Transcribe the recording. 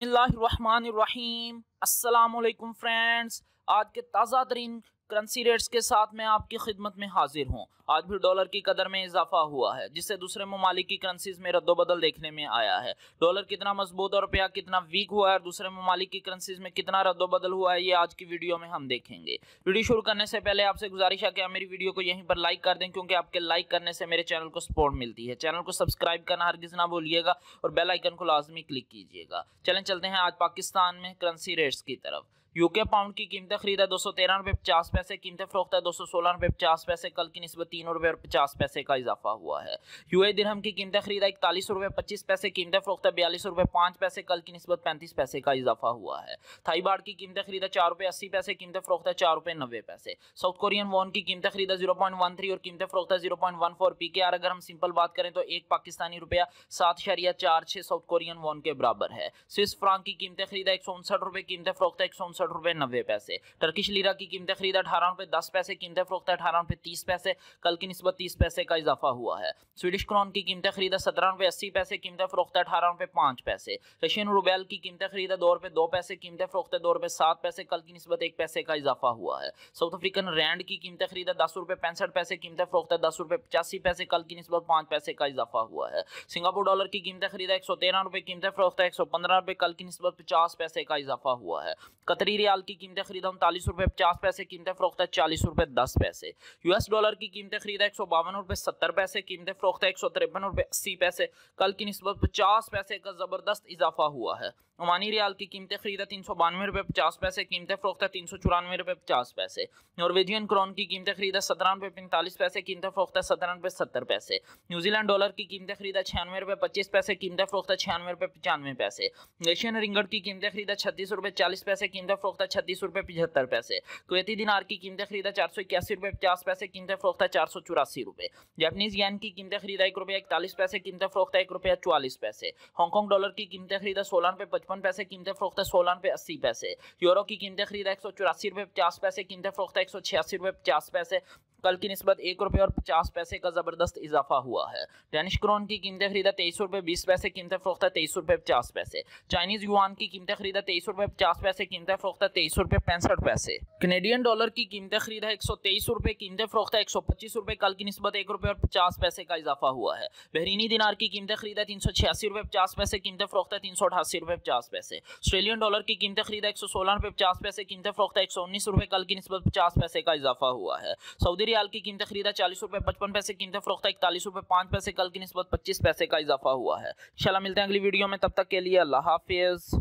اللہ الرحمن الرحیم۔ السلام علیکم فرینڈز۔ آج کے تازہ ترین کرنسی ریٹس کے ساتھ میں آپ کی خدمت میں حاضر ہوں۔ آج بھی ڈالر کی قدر میں اضافہ ہوا ہے جس سے دوسرے ممالک کی کرنسیز میں رد و بدل دیکھنے میں آیا ہے۔ ڈالر کتنا مضبوط اور روپیہ کتنا ویک ہوا ہے اور دوسرے ممالک کی کرنسیز میں کتنا رد و بدل ہوا ہے، یہ آج کی ویڈیو میں ہم دیکھیں گے۔ ویڈیو شروع کرنے سے پہلے آپ سے گزارش ہے کہ آپ میری ویڈیو کو یہیں پر لائک کر دیں، کیونکہ آپ کے لائک کرنے سے میرے چینل کو سپورٹ ملتی ہے۔ چینل کو سبسکرائب کرنا ہرگز نہ بھولیے گا اور بیل آئیکن کو لازمی کلک کیجیے گا۔ چلیں چلتے ہیں آج پاکستان میں کرنسی ریٹس کی طرف۔ یو کے پاؤنڈ کی قیمتیں خریدا دو سو تیرہ روپے پچاس پیسے، قیمتیں فروخت ہے دو سو سولہ روپے پچاس پیسے، کل کی نسبت تین روپے اور پچاس پیسے کا اضافہ ہوا ہے۔ یو اے درہم کی قیمتیں خریدا اکتالیس روپے، پچیس پیسے، قیمتیں فروخت ہے بیالیس روپے، پانچ پیسے، کل کی نسبت پینتیس پیسے کا اضافہ ہوا ہے۔ تھائی بارڈ کی قیمتیں خریدا چار روپے اسی پیسے، قیمتیں فروخت ہے چار روپے نوے پیسے۔ ساؤتھ کورین وون کی قیمتیں خریدا زیرو پوائنٹ ون تھری اور قیمتیں فروخت ہے zero point one four P K R. اگر ہم سمپل بات کریں تو ایک پاکستانی روپیہ سات شریعہ چار چھ ساؤتھ کورین وون کے برابر ہے۔ سوئس فرانک کی قیمتیں خریدا ایک سو انسٹھ روپے، قیمتیں فروخت ہے ایک سو انسٹھ روپے نوے پیسے۔ ٹرکش لیرہ کی قیمتیں خریدا اٹھارہ روپے دس پیسے، قیمتیں فروخت اٹھارہ روپے تیس پیسے، کل کی نسبت تیس پیسے کا اضافہ ہوا ہے۔ سویڈش کرون کی قیمتیں خریدا سترہ روپے اسی پیسے، قیمتیں فروخت اٹھارہ روپے پانچ پیسے۔ رشین روبیل کی قیمتیں خریدا دو روپے دو پیسے، قیمتیں فروخت دو روپے سات پیسے، کل کی نسبت ایک پیسے کا اضافہ ہوا ہے۔ ساؤتھ افریقن رینڈ کی قیمتیں خریدا دس روپے پینسٹھ پیسے، قیمتیں فروخت دس روپے پچاسی پیسے، کل کی نسبت پانچ پیسے کا اضافہ ہوا ہے۔ سنگاپور ڈالر کی قیمتیں خریدا ایک سو تیرہ روپے، قیمتیں فروخت ایک سو پندرہ روپے، کل کی نسبت پچاس پیسے کا اضافہ ہوا ہے۔ قطری ریال کی قیمتیں خریدا، انتالیس روپے پچاس پیسے، قیمتیں فروخت ہے چالیس روپے دس پیسے۔ یو ایس ڈالر کی قیمتیں خریدا، ایک سو باون روپے، ستر پیسے، قیمتیں فروخت ہے ایک سو ترپن روپے، اسی پیسے۔ کل کی نسبت پچاس پیسے کا زبردست اضافہ ہوا ہے۔ عمانی ریال کی قیمتیں خریدا، تین سو بانوے روپے، پچاس پیسے، قیمتیں فروخت ہے تین سو چورانوے روپے، پچاس پیسے۔ نارویجین کرون کی قیمتیں خریدا سترہ روپے، پینتالیس پیسے، قیمتیں فروخت ہے سترہ روپے، ستر پیسے۔ نیوزی لینڈ ڈالر کی قیمتیں خریدا، چھیانوے روپے، پچیس پیسے، قیمتیں فروخت ہے چھیانوے روپے، پچانوے پیسے۔ ایشین رنگٹ کی قیمتیں خریدا، چھتیس روپے، چالیس پیسے، قیمتیں فروخت ہے چھتیس روپے پچہتر پیسے۔ کویتی دینار کی قیمتیں خریدا چار سو اکیاسی روپے، پچاس پیسے قیمتیں فروخت ہے چار سو چوراسی روپے۔ جیپنیز یین کی قیمتیں خریدا ایک روپے اکتالیس پیسے، قیمتیں فروخت ہے ایک روپے چوالیس پیسے۔ ہانگ کانگ ڈالر کی قیمتیں خریدا سولہ روپے پچپن پیسے، قیمتیں فروخت ہے سولہ روپے اسی پیسے۔ یورو کی قیمتیں خریدا ایک سو چوراسی روپے، پچاس پیسے، قیمتیں فروخت ہے ایک سو چھیاسی روپے، پچاس پیسے۔ کل کی نسبت ایک روپے اور پچاس پیسے کا زبردست اضافہ ہوا ہے۔ ڈینش کرون کی قیمتیں خریدا تیئیس روپے بیس پیسے، قیمتیں فروخت ہے تیئیس روپے پچاس پیسے۔ چائنیز یوان کی قیمتیں خریدا تیئیس روپے پچاس پیسے، قیمتیں فروخت ہے تیئیس روپے پینسٹھ پیسے۔ کینیڈین ڈالر کی قیمتیں خریدا ایک سو تیئیس روپے، قیمتیں فروخت ہے ایک سو پچیس روپے۔ کل کی نسبت ایک روپے اور پچاس پیسے کا اضافہ ہوا ہے۔ بحرینی دینار کی قیمتیں خریدا تین سو چھیاسی روپے پچاس پیسے، قیمتیں فروخت ہے تین سو اٹھاسی روپے پچاس پیسے۔ آسٹریلین ڈالر کی قیمتیں خریدا ایک سو سولہ روپے پچاس پیسے، قیمتیں فروخت ہے ایک سو انیس روپے۔ کل کی نسبت پچاس پیسے کا اضافہ ہوا ہے۔ سعودی ریال کی قیمتیں خریدا، چالیس روپے، پچپن پیسے قیمتیں فروختہ اکتالیس روپے، پانچ پیسے، کل کی نسبت پچیس پیسے کا اضافہ ہوا ہے۔ انشاءاللہ ملتے ہیں اگلی ویڈیو میں، تب تک کے لیے اللہ حافظ۔